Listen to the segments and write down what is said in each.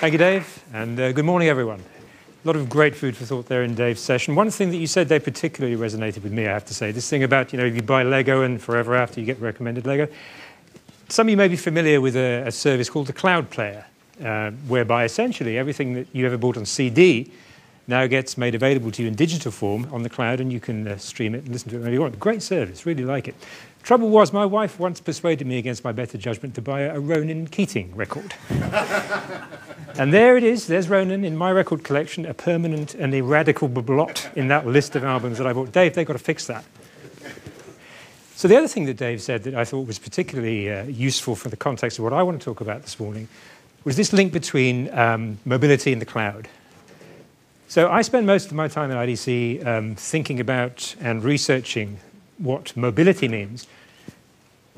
Thank you, Dave, and uh, good morning, everyone. A lot of great food for thought there in Dave's session. One thing that you said, Dave, particularly resonated with me, I have to say. This thing about, you know, if you buy Lego and forever after you get recommended Lego. Some of you may be familiar with a, a service called the Cloud Player, uh, whereby essentially everything that you ever bought on CD now gets made available to you in digital form on the cloud, and you can uh, stream it and listen to it whenever you want. Great service, really like it. Trouble was, my wife once persuaded me against my better judgment to buy a Ronan Keating record. and there it is, there's Ronan in my record collection, a permanent and ineradicable blot in that list of albums that I bought. Dave, they've got to fix that. So, the other thing that Dave said that I thought was particularly uh, useful for the context of what I want to talk about this morning was this link between um, mobility and the cloud. So, I spend most of my time at IDC um, thinking about and researching what mobility means.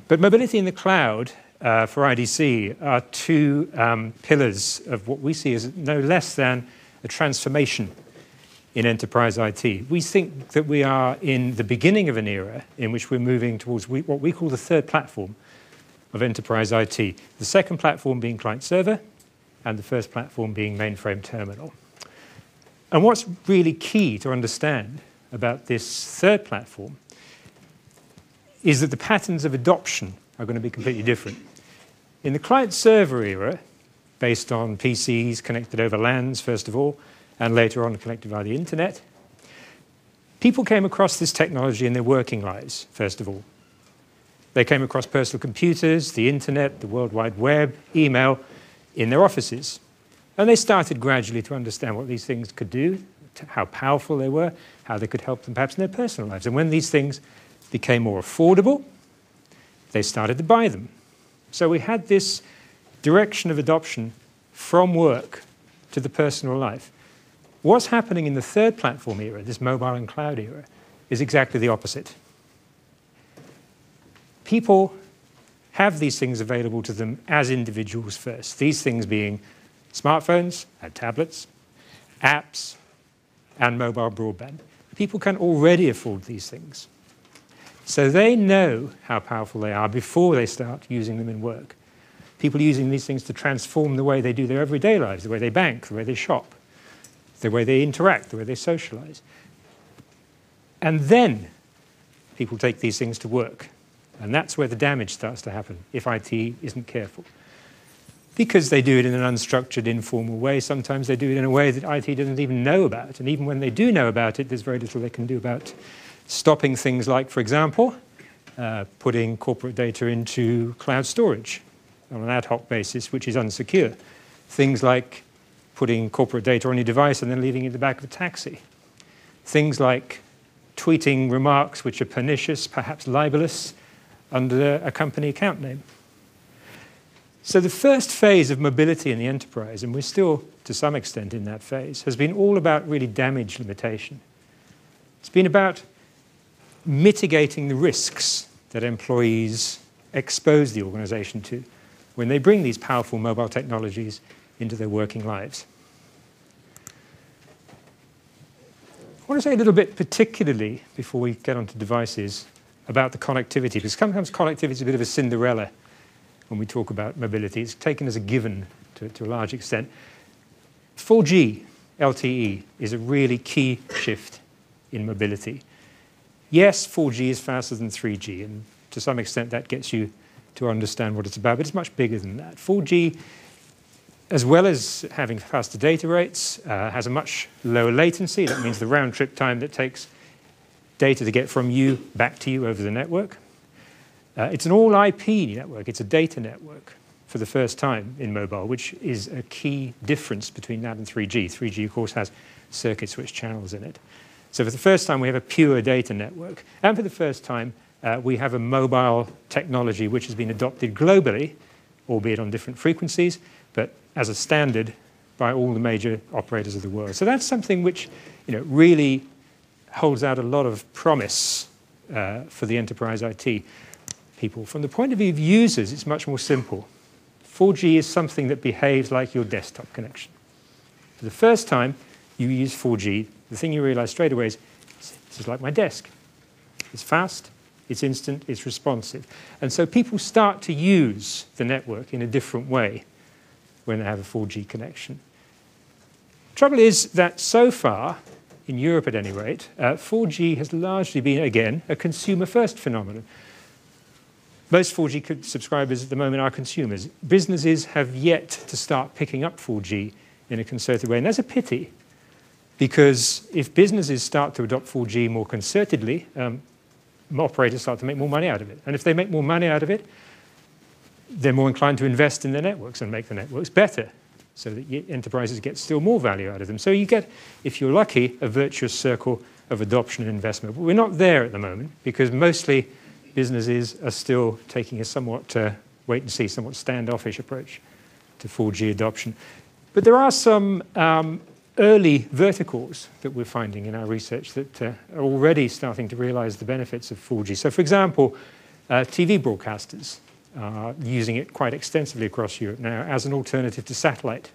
But mobility in the cloud uh, for IDC are two um, pillars of what we see as no less than a transformation in enterprise IT. We think that we are in the beginning of an era in which we're moving towards what we call the third platform of enterprise IT. The second platform being client server, and the first platform being mainframe terminal. And what's really key to understand about this third platform is that the patterns of adoption are going to be completely different. In the client server era, based on PCs connected over LANs, first of all, and later on connected via the internet, people came across this technology in their working lives, first of all. They came across personal computers, the internet, the World Wide Web, email in their offices. And they started gradually to understand what these things could do, how powerful they were, how they could help them perhaps in their personal lives. And when these things became more affordable, they started to buy them. So we had this direction of adoption from work to the personal life. What's happening in the third platform era, this mobile and cloud era, is exactly the opposite. People have these things available to them as individuals first, these things being smartphones and tablets, apps, and mobile broadband. People can already afford these things. So they know how powerful they are before they start using them in work. People are using these things to transform the way they do their everyday lives, the way they bank, the way they shop, the way they interact, the way they socialize. And then people take these things to work. And that's where the damage starts to happen if IT isn't careful. Because they do it in an unstructured, informal way. Sometimes they do it in a way that IT doesn't even know about. And even when they do know about it, there's very little they can do about stopping things like, for example, uh, putting corporate data into cloud storage on an ad hoc basis, which is unsecure. Things like putting corporate data on your device and then leaving it in the back of a taxi. Things like tweeting remarks which are pernicious, perhaps libelous, under a company account name. So, the first phase of mobility in the enterprise, and we're still to some extent in that phase, has been all about really damage limitation. It's been about mitigating the risks that employees expose the organization to when they bring these powerful mobile technologies into their working lives. I want to say a little bit particularly before we get onto devices about the connectivity, because sometimes connectivity is a bit of a Cinderella when we talk about mobility. It's taken as a given to, to a large extent. 4G LTE is a really key shift in mobility. Yes, 4G is faster than 3G, and to some extent that gets you to understand what it's about, but it's much bigger than that. 4G, as well as having faster data rates, uh, has a much lower latency. That means the round trip time that takes data to get from you back to you over the network. Uh, it's an all IP network, it's a data network for the first time in mobile, which is a key difference between that and 3G. 3G, of course, has circuit switch channels in it. So for the first time, we have a pure data network. And for the first time, uh, we have a mobile technology which has been adopted globally, albeit on different frequencies, but as a standard by all the major operators of the world. So that's something which you know, really holds out a lot of promise uh, for the enterprise IT people. From the point of view of users, it's much more simple. 4G is something that behaves like your desktop connection. For the first time, you use 4G, the thing you realize straight away is this is like my desk. It's fast, it's instant, it's responsive. And so people start to use the network in a different way. when they have a 4G connection. Trouble is that so far, in Europe at any rate, uh, 4G has largely been, again, a consumer first phenomenon. Most 4G subscribers at the moment are consumers. Businesses have yet to start picking up 4G in a concerted way, and that's a pity because if businesses start to adopt 4G more concertedly, um, operators start to make more money out of it. And if they make more money out of it, they're more inclined to invest in their networks and make the networks better so that enterprises get still more value out of them. So you get, if you're lucky, a virtuous circle of adoption and investment. But we're not there at the moment because mostly businesses are still taking a somewhat uh, wait and see, somewhat standoffish approach to 4G adoption. But there are some um, early verticals that we're finding in our research that uh, are already starting to realize the benefits of 4G. So, for example, uh, TV broadcasters are using it quite extensively across Europe now as an alternative to satellite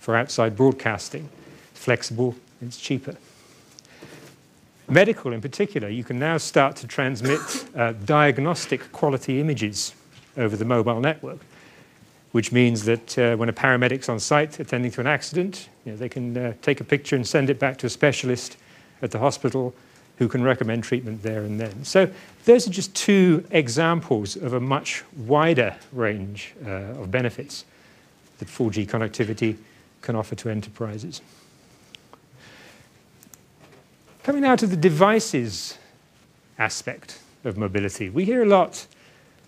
for outside broadcasting. It's flexible, it's cheaper. Medical, in particular, you can now start to transmit uh, diagnostic quality images over the mobile network, which means that uh, when a paramedic's on site attending to an accident, you know, they can uh, take a picture and send it back to a specialist at the hospital who can recommend treatment there and then. So those are just two examples of a much wider range uh, of benefits that 4G connectivity can offer to enterprises. Coming now to the devices aspect of mobility. We hear a lot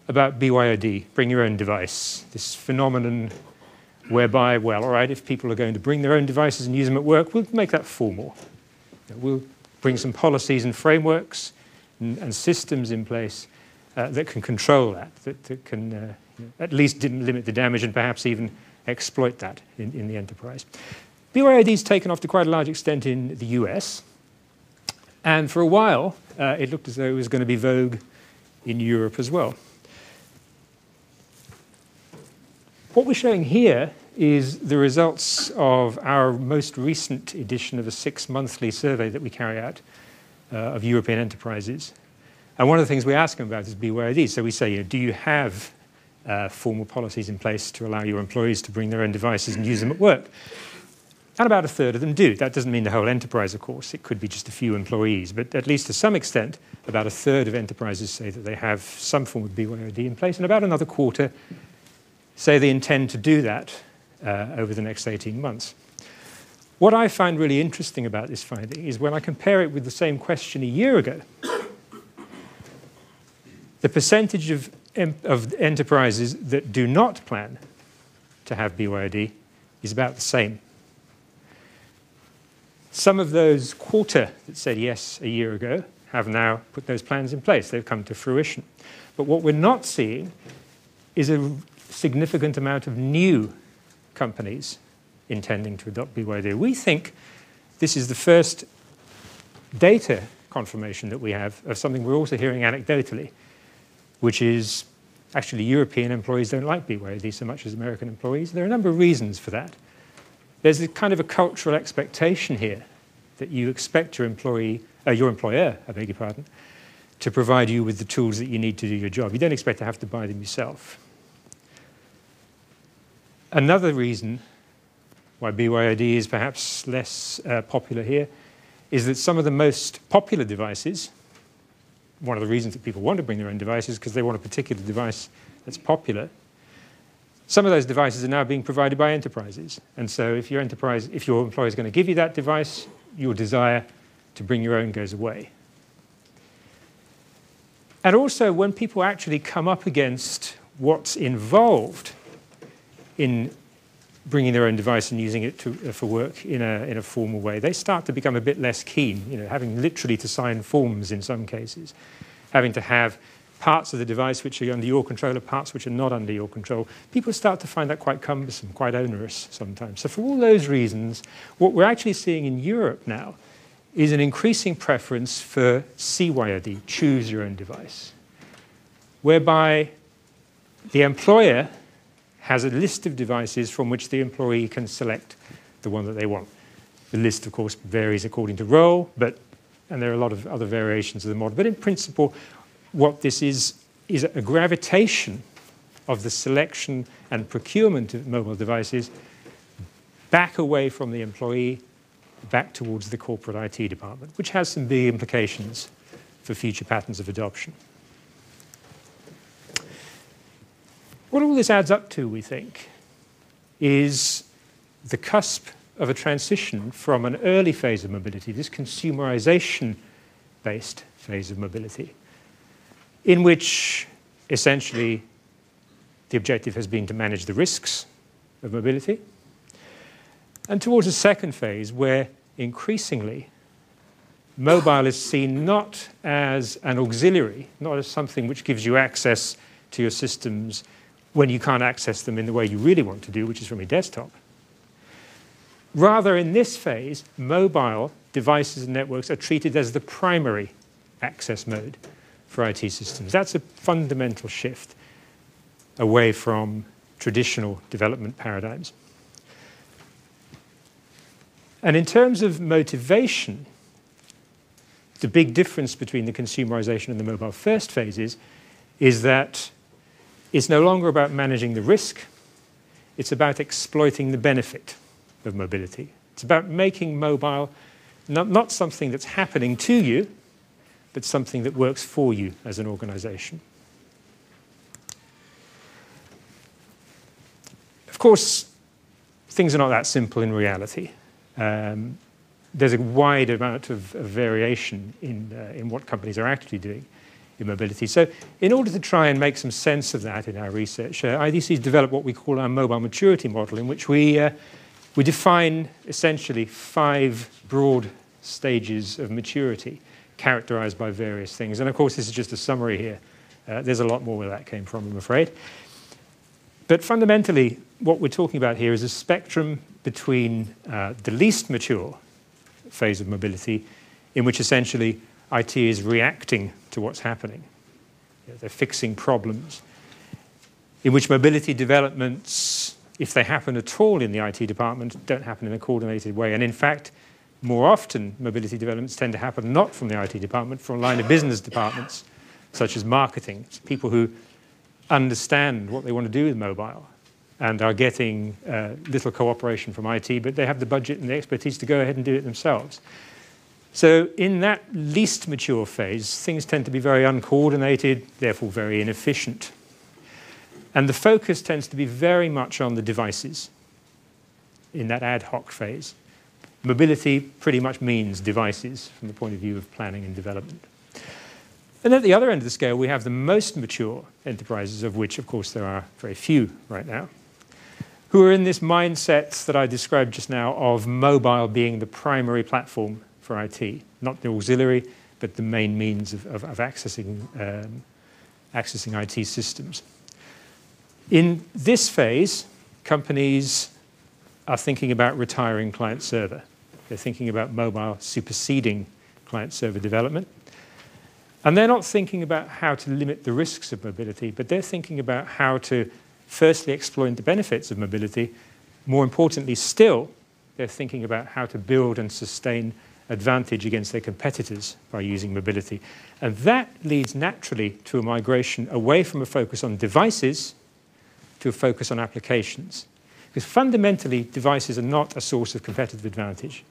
about BYOD, bring your own device, this phenomenon whereby, well, all right, if people are going to bring their own devices and use them at work, we'll make that formal. We'll bring some policies and frameworks and, and systems in place uh, that can control that, that, that can uh, at least limit the damage and perhaps even exploit that in, in the enterprise. BYOD taken off to quite a large extent in the US. And for a while, uh, it looked as though it was going to be vogue in Europe as well. What we're showing here is the results of our most recent edition of a six monthly survey that we carry out uh, of European enterprises. And one of the things we ask them about is BYOD. So we say, you know, do you have uh, formal policies in place to allow your employees to bring their own devices and use them at work? And about a third of them do. That doesn't mean the whole enterprise, of course. It could be just a few employees. But at least to some extent, about a third of enterprises say that they have some form of BYOD in place. And about another quarter say they intend to do that uh, over the next 18 months. What I find really interesting about this finding is when I compare it with the same question a year ago, the percentage of, of enterprises that do not plan to have BYOD is about the same. Some of those quarter that said yes a year ago have now put those plans in place. They've come to fruition. But what we're not seeing is a significant amount of new companies intending to adopt BYOD. We think this is the first data confirmation that we have of something we're also hearing anecdotally, which is actually European employees don't like BYOD so much as American employees. There are a number of reasons for that. There's a kind of a cultural expectation here that you expect your employee, uh, your employer, I beg your pardon, to provide you with the tools that you need to do your job. You don't expect to have to buy them yourself. Another reason why BYOD is perhaps less uh, popular here is that some of the most popular devices, one of the reasons that people want to bring their own devices because they want a particular device that's popular, some of those devices are now being provided by enterprises. And so if your enterprise, if your employer is going to give you that device, your desire to bring your own goes away. And also when people actually come up against what's involved in bringing their own device and using it to, uh, for work in a, in a formal way, they start to become a bit less keen, you know, having literally to sign forms in some cases, having to have parts of the device which are under your control or parts which are not under your control, people start to find that quite cumbersome, quite onerous sometimes. So, for all those reasons, what we're actually seeing in Europe now is an increasing preference for CYOD, choose your own device, whereby the employer has a list of devices from which the employee can select the one that they want. The list, of course, varies according to role, but and there are a lot of other variations of the model. But in principle, what this is is a gravitation of the selection and procurement of mobile devices back away from the employee, back towards the corporate IT department, which has some big implications for future patterns of adoption. What all this adds up to, we think, is the cusp of a transition from an early phase of mobility, this consumerization based phase of mobility, in which essentially the objective has been to manage the risks of mobility, and towards a second phase where increasingly mobile is seen not as an auxiliary, not as something which gives you access to your systems when you can't access them in the way you really want to do, which is from your desktop. Rather, in this phase, mobile devices and networks are treated as the primary access mode for IT systems. That's a fundamental shift away from traditional development paradigms. And in terms of motivation, the big difference between the consumerization and the mobile first phases is that it's no longer about managing the risk, it's about exploiting the benefit of mobility. It's about making mobile not, not something that's happening to you, but something that works for you as an organization. Of course, things are not that simple in reality. Um, there's a wide amount of, of variation in, uh, in what companies are actually doing in mobility. So, in order to try and make some sense of that in our research, uh, IDC has developed what we call our mobile maturity model, in which we, uh, we define essentially five broad stages of maturity characterized by various things. And of course, this is just a summary here. Uh, there's a lot more where that came from, I'm afraid. But fundamentally, what we're talking about here is a spectrum between uh, the least mature phase of mobility, in which essentially IT is reacting to what's happening. You know, they're fixing problems. In which mobility developments, if they happen at all in the IT department, don't happen in a coordinated way. And in fact, more often, mobility developments tend to happen not from the IT department, from line of business departments, such as marketing. It's people who understand what they want to do with mobile and are getting uh, little cooperation from IT, but they have the budget and the expertise to go ahead and do it themselves. So, in that least mature phase, things tend to be very uncoordinated, therefore very inefficient. And the focus tends to be very much on the devices in that ad hoc phase. Mobility pretty much means devices from the point of view of planning and development. And at the other end of the scale, we have the most mature enterprises, of which, of course, there are very few right now who are in this mindset that I described just now of mobile being the primary platform for IT, not the auxiliary, but the main means of, of, of accessing, um, accessing IT systems. In this phase, companies are thinking about retiring client server. They're thinking about mobile superseding client server development. And they're not thinking about how to limit the risks of mobility, but they're thinking about how to firstly exploit the benefits of mobility. More importantly, still, they're thinking about how to build and sustain advantage against their competitors by using mobility. And that leads naturally to a migration away from a focus on devices to a focus on applications. Because fundamentally, devices are not a source of competitive advantage.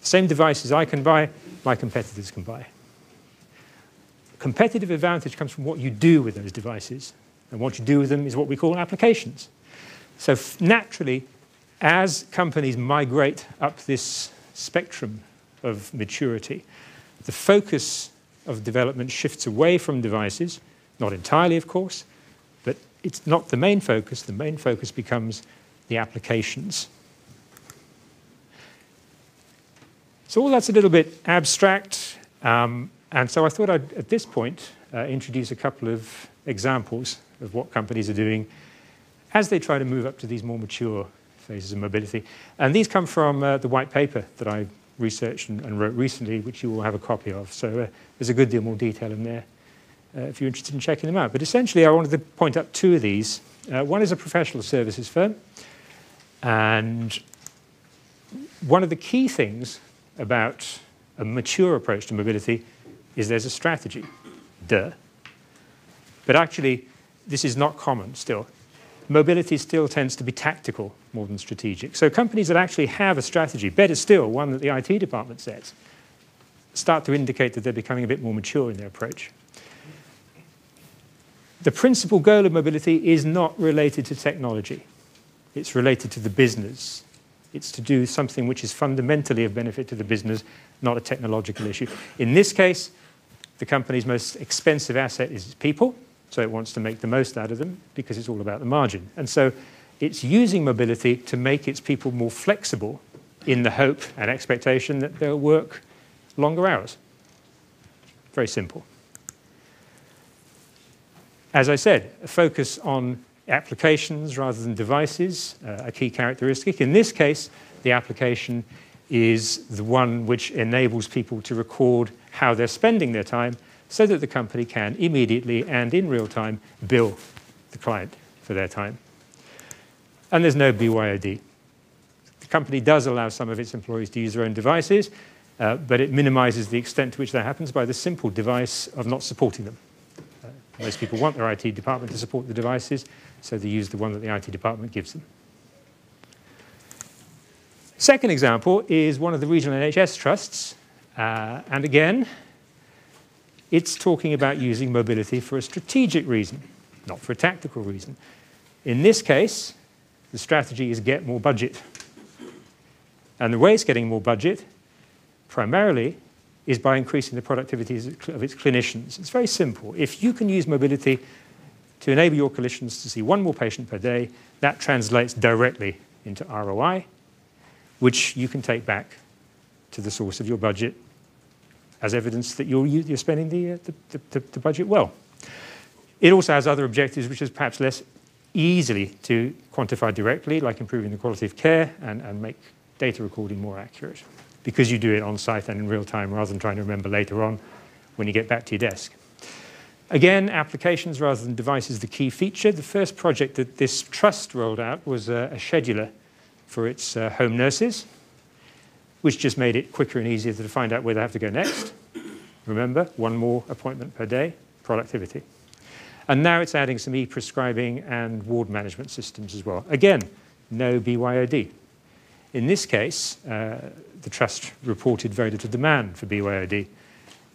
The same devices I can buy, my competitors can buy. Competitive advantage comes from what you do with those devices, and what you do with them is what we call applications. So naturally, as companies migrate up this spectrum of maturity, the focus of development shifts away from devices, not entirely, of course, but it's not the main focus. The main focus becomes the applications. So all that's a little bit abstract, um, and so I thought I'd, at this point, uh, introduce a couple of examples of what companies are doing as they try to move up to these more mature phases of mobility. And these come from uh, the white paper that I researched and, and, wrote recently, which you will have a copy of. So uh, there's a good deal more detail in there uh, if you're interested in checking them out. But essentially, I wanted to point out two of these. Uh, one is a professional services firm. And one of the key things about a mature approach to mobility is there's a strategy. Duh. But actually, this is not common still. Mobility still tends to be tactical more than strategic. So companies that actually have a strategy, better still, one that the IT department sets, start to indicate that they're becoming a bit more mature in their approach. The principal goal of mobility is not related to technology. It's related to the business. It's to do something which is fundamentally of benefit to the business, not a technological issue. In this case, the company's most expensive asset is people, so it wants to make the most out of them because it's all about the margin. And so it's using mobility to make its people more flexible in the hope and expectation that they'll work longer hours. Very simple. As I said, a focus on applications rather than devices, uh, a key characteristic. In this case, the application is the one which enables people to record how they're spending their time so that the company can immediately and in real time bill the client for their time. And there's no BYOD. The company does allow some of its employees to use their own devices, uh, but it minimizes the extent to which that happens by the simple device of not supporting them. Uh, most people want their IT department to support the devices, so they use the one that the IT department gives them. Second example is one of the regional NHS trusts. Uh, and again, it's talking about using mobility for a strategic reason, not for a tactical reason. In this case, the strategy is get more budget. And the way it's getting more budget, primarily, is by increasing the productivity of its clinicians. It's very simple. If you can use mobility to enable your clinicians to see one more patient per day, that translates directly into ROI, which you can take back to the source of your budget as evidence that you're, you're spending the, uh, the, the, the budget well. It also has other objectives which is perhaps less easily to quantify directly, like improving the quality of care and, and make data recording more accurate, because you do it on site and in real time rather than trying to remember later on when you get back to your desk. Again, applications rather than devices the key feature. The first project that this trust rolled out was a, a scheduler for its uh, home nurses which just made it quicker and easier to find out where they have to go next. Remember, one more appointment per day, productivity. And now it's adding some e-prescribing and ward management systems as well. Again, no BYOD. In this case, uh, the trust reported very little demand for BYOD.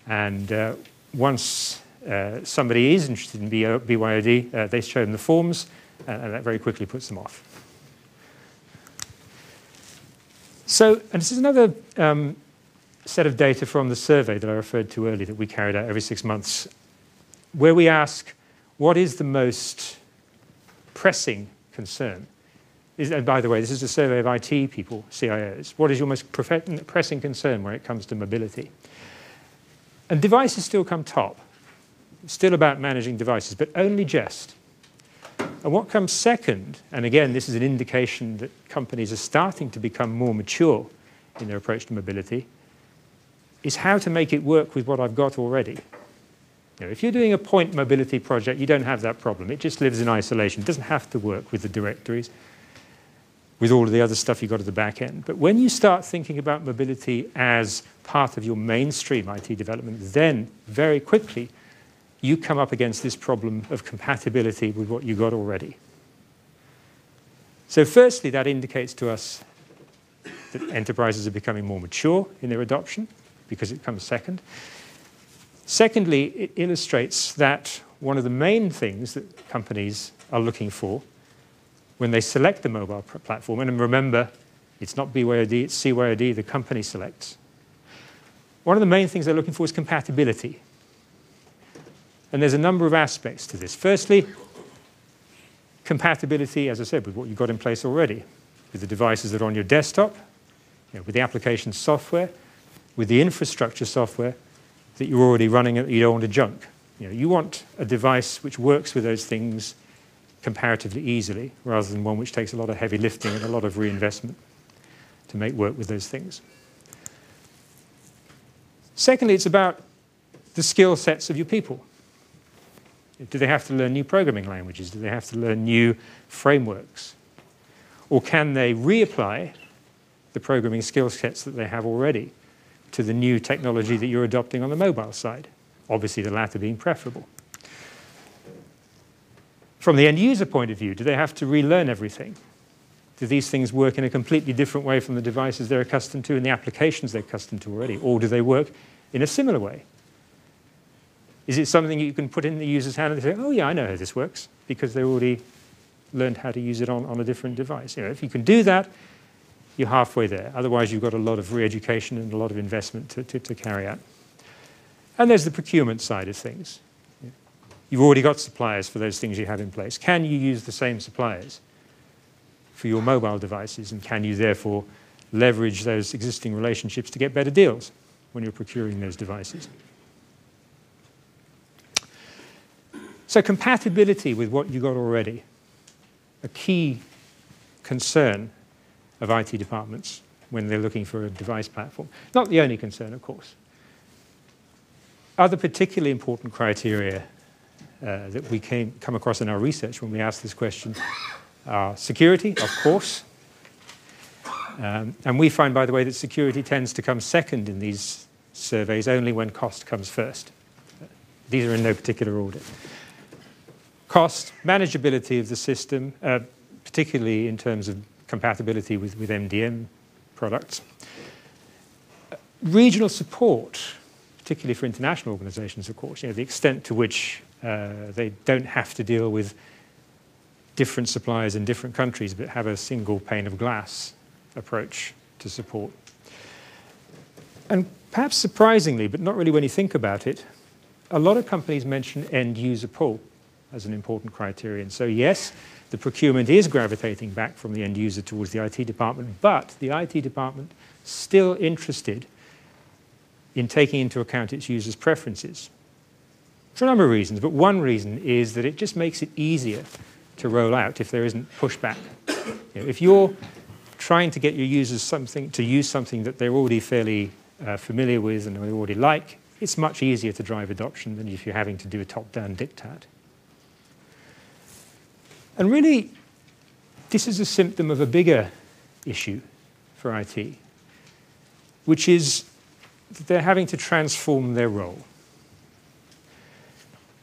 And uh, once uh, somebody is interested in BYOD, uh, they show them the forms, and that very quickly puts them off. So, and this is another um, set of data from the survey that I referred to earlier that we carried out every six months, where we ask, what is the most pressing concern? Is, and by the way, this is a survey of IT people, CIOs. What is your most pressing concern when it comes to mobility? And devices still come top. It's still about managing devices, but only just. And what comes second, and again, this is an indication that companies are starting to become more mature in their approach to mobility, is how to make it work with what I've got already. You know, if you're doing a point mobility project, you don't have that problem. It just lives in isolation. It doesn't have to work with the directories, with all of the other stuff you've got at the back end. But when you start thinking about mobility as part of your mainstream IT development, then very quickly you come up against this problem of compatibility with what you've got already. So firstly, that indicates to us that enterprises are becoming more mature in their adoption because it comes second. Secondly, it illustrates that one of the main things that companies are looking for when they select the mobile platform, and remember, it's not BYOD, it's CYOD, the company selects. One of the main things they're looking for is compatibility. And there's a number of aspects to this. Firstly, compatibility, as I said, with what you've got in place already, with the devices that are on your desktop, you know, with the application software, with the infrastructure software that you're already running that you don't want to junk. You, know, you want a device which works with those things comparatively easily, rather than one which takes a lot of heavy lifting and a lot of reinvestment to make work with those things. Secondly, it's about the skill sets of your people. Do they have to learn new programming languages? Do they have to learn new frameworks? Or can they reapply the programming skill sets that they have already to the new technology that you're adopting on the mobile side? Obviously, the latter being preferable. From the end user point of view, do they have to relearn everything? Do these things work in a completely different way from the devices they're accustomed to and the applications they're accustomed to already? Or do they work in a similar way? Is it something you can put in the user's hand and say, oh yeah, I know how this works, because they already learned how to use it on, on a different device. You know, if you can do that, you're halfway there. Otherwise, you've got a lot of re-education and a lot of investment to, to, to carry out. And there's the procurement side of things. You've already got suppliers for those things you have in place. Can you use the same suppliers for your mobile devices? And can you therefore leverage those existing relationships to get better deals when you're procuring those devices? So compatibility with what you got already, a key concern of IT departments when they're looking for a device platform. Not the only concern, of course. Other particularly important criteria uh, that we came, come across in our research when we asked this question are security, of course. Um, and we find, by the way, that security tends to come second in these surveys only when cost comes first. These are in no particular order. Cost, manageability of the system, uh, particularly in terms of compatibility with, with MDM products. regional support, particularly for international organizations, of course, you know, the extent to which uh, they don't have to deal with different suppliers in different countries, but have a single pane of glass approach to support. And perhaps surprisingly, but not really when you think about it, a lot of companies mention end user pull as an important criterion. So yes, the procurement is gravitating back from the end user towards the IT department, but the IT department still interested in taking into account its users' preferences. For a number of reasons, but one reason is that it just makes it easier to roll out if there isn't pushback. You know, if you're trying to get your users something to use something that they're already fairly uh, familiar with and they already like, it's much easier to drive adoption than if you're having to do a top-down diktat. And really, this is a symptom of a bigger issue for IT, which is they're having to transform their role.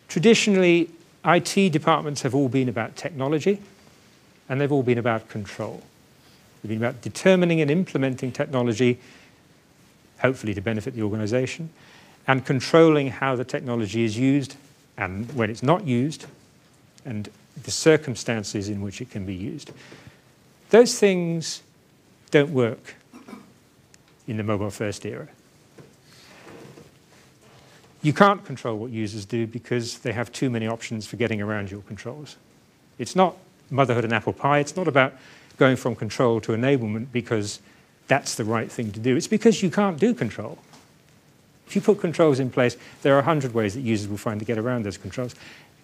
Traditionally, IT departments have all been about technology, and they've all been about control. They've been about determining and implementing technology, hopefully to benefit the organization, and controlling how the technology is used and when it's not used, and the circumstances in which it can be used. Those things don't work in the mobile first era. You can't control what users do because they have too many options for getting around your controls. It's not motherhood and apple pie. It's not about going from control to enablement because that's the right thing to do. It's because you can't do control. If you put controls in place, there are a hundred ways that users will find to get around those controls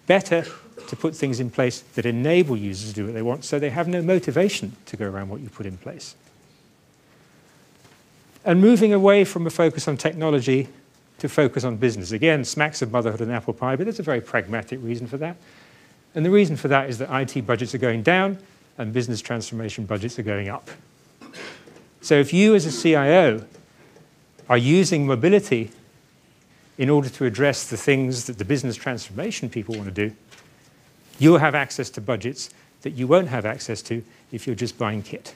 better to put things in place that enable users to do what they want so they have no motivation to go around what you put in place. And moving away from a focus on technology to focus on business. Again, smacks of motherhood and apple pie, but there's a very pragmatic reason for that. And the reason for that is that IT budgets are going down and business transformation budgets are going up. So if you as a CIO are using mobility in order to address the things that the business transformation people want to do, you'll have access to budgets that you won't have access to if you're just buying kit.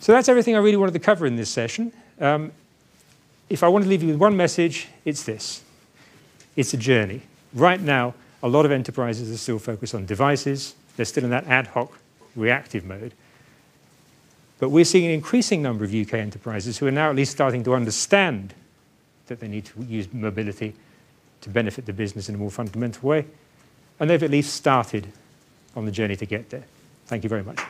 So that's everything I really wanted to cover in this session. Um, if I want to leave you with one message, it's this. It's a journey. Right now, a lot of enterprises are still focused on devices. They're still in that ad hoc reactive mode. But we're seeing an increasing number of UK enterprises who are now at least starting to understand that they need to use mobility to benefit the business in a more fundamental way. And they've at least started on the journey to get there. Thank you very much.